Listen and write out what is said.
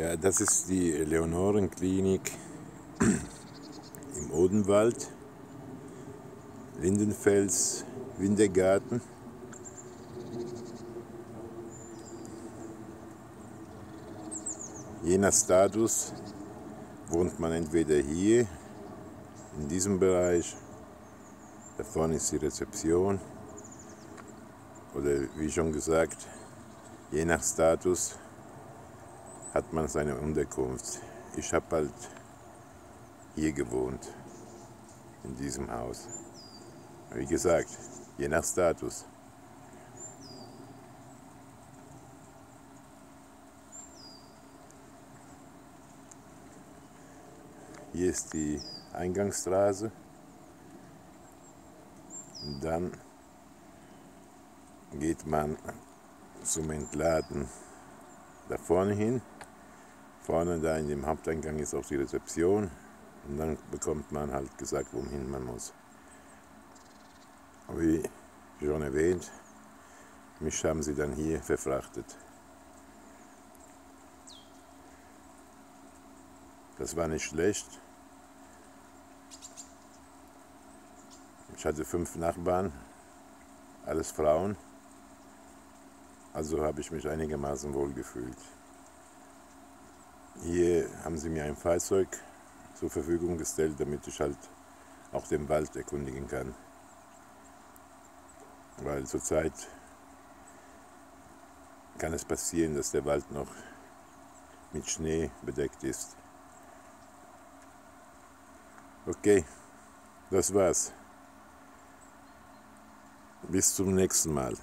Ja, das ist die Leonorenklinik im Odenwald, Lindenfels, Wintergarten. Je nach Status wohnt man entweder hier, in diesem Bereich, da vorne ist die Rezeption, oder wie schon gesagt, je nach Status hat man seine Unterkunft. Ich habe halt hier gewohnt, in diesem Haus. Wie gesagt, je nach Status. Hier ist die Eingangsstraße. Und dann geht man zum Entladen da vorne hin. Vorne da in dem Haupteingang ist auch die Rezeption und dann bekommt man halt gesagt, wohin man muss. Wie schon erwähnt, mich haben sie dann hier verfrachtet. Das war nicht schlecht. Ich hatte fünf Nachbarn, alles Frauen. Also habe ich mich einigermaßen wohl gefühlt. Hier haben sie mir ein Fahrzeug zur Verfügung gestellt, damit ich halt auch den Wald erkundigen kann. Weil zurzeit kann es passieren, dass der Wald noch mit Schnee bedeckt ist. Okay, das war's. Bis zum nächsten Mal.